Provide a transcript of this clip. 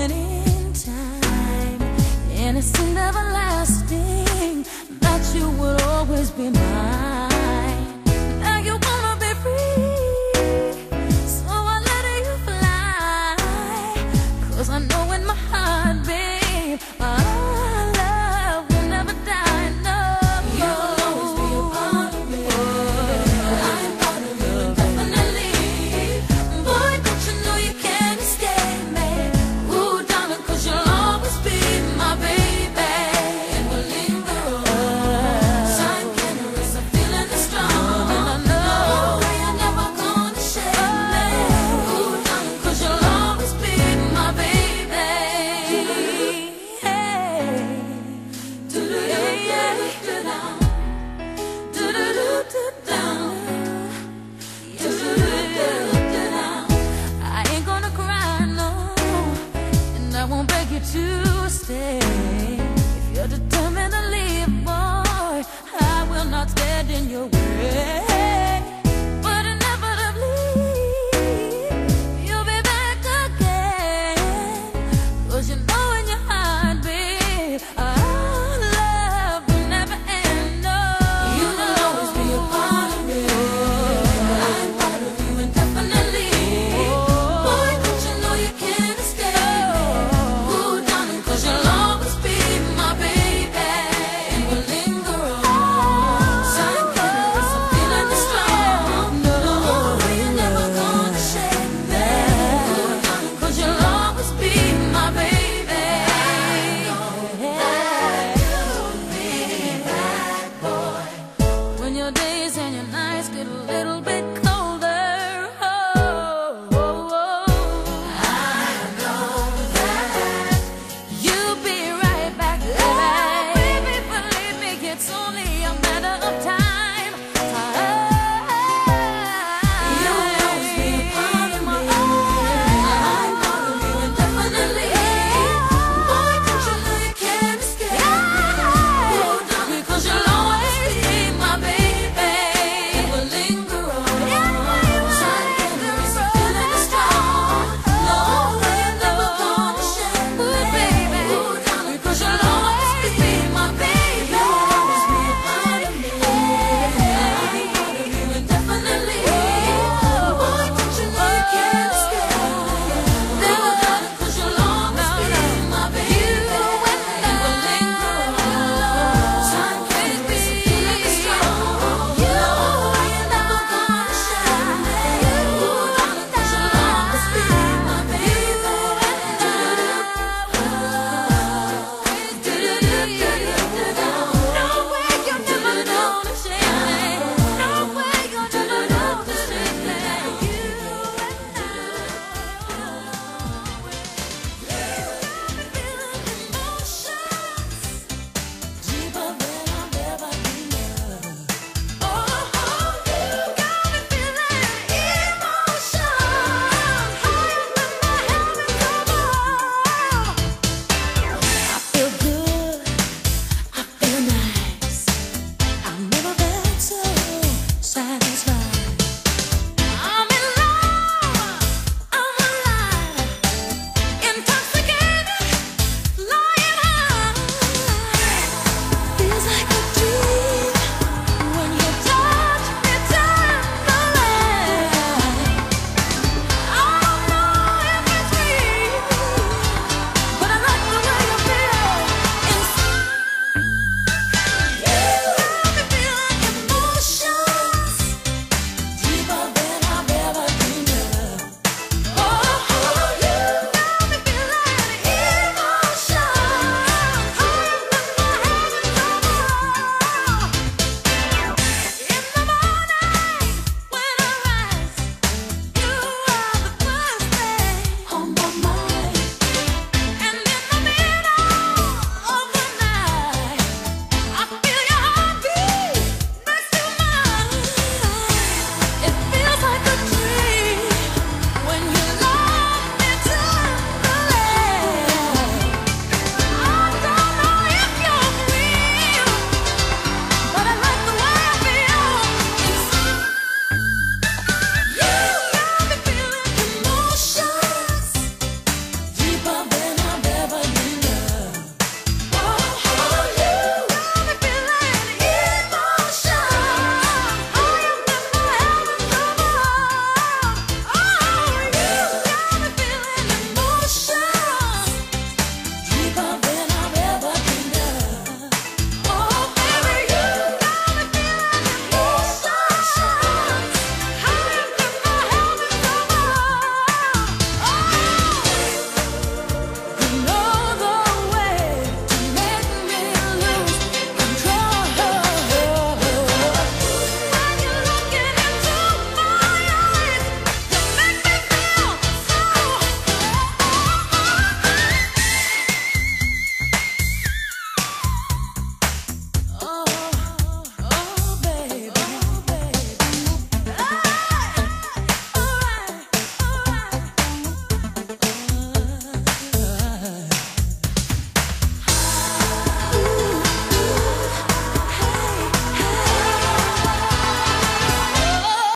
moment in time, innocent, everlasting, that you would always be mine.